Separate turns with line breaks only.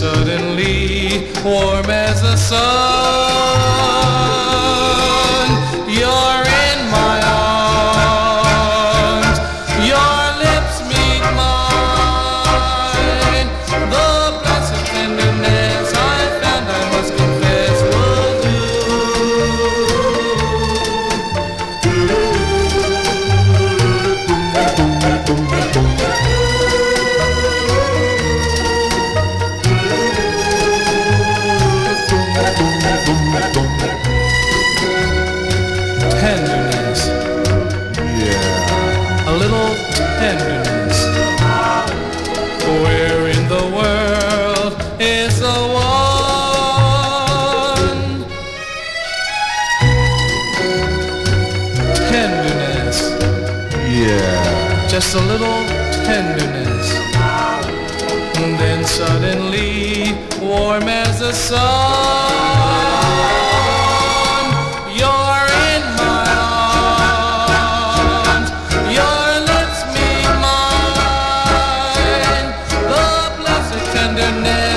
suddenly warm as the sun.
Yeah.
Just a little tenderness. And then suddenly, warm as the sun, you're in my arms. Your lips me mine. The blessed tenderness.